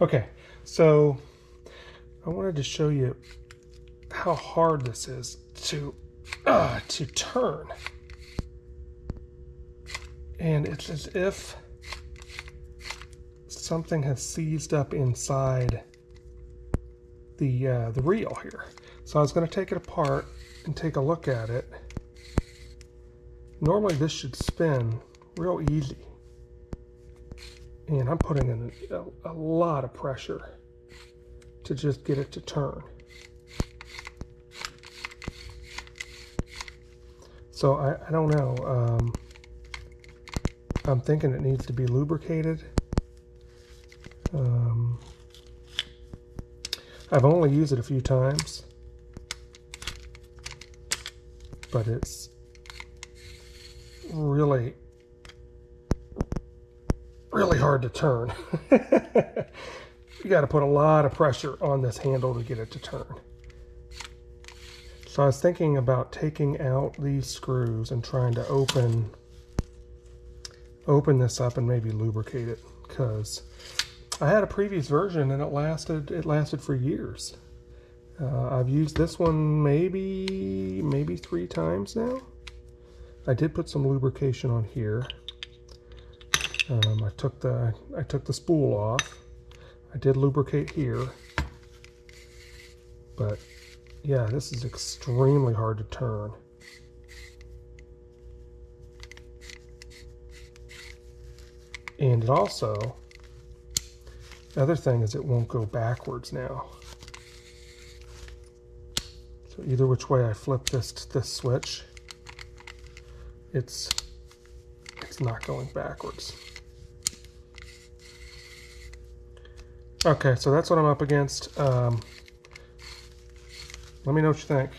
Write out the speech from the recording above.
Okay, so I wanted to show you how hard this is to uh, to turn. And it's as if something has seized up inside the uh, the reel here. So I was going to take it apart and take a look at it. Normally this should spin real easy. And I'm putting in a, a lot of pressure to just get it to turn. So I, I don't know. Um, I'm thinking it needs to be lubricated. Um, I've only used it a few times, but it's really, really hard to turn. you got to put a lot of pressure on this handle to get it to turn. So I was thinking about taking out these screws and trying to open open this up and maybe lubricate it because I had a previous version and it lasted it lasted for years. Uh, I've used this one maybe maybe three times now. I did put some lubrication on here. Um, I took the I took the spool off. I did lubricate here, but yeah, this is extremely hard to turn. And it also, the other thing is it won't go backwards now. So either which way I flip this this switch, it's it's not going backwards. Okay, so that's what I'm up against. Um, let me know what you think.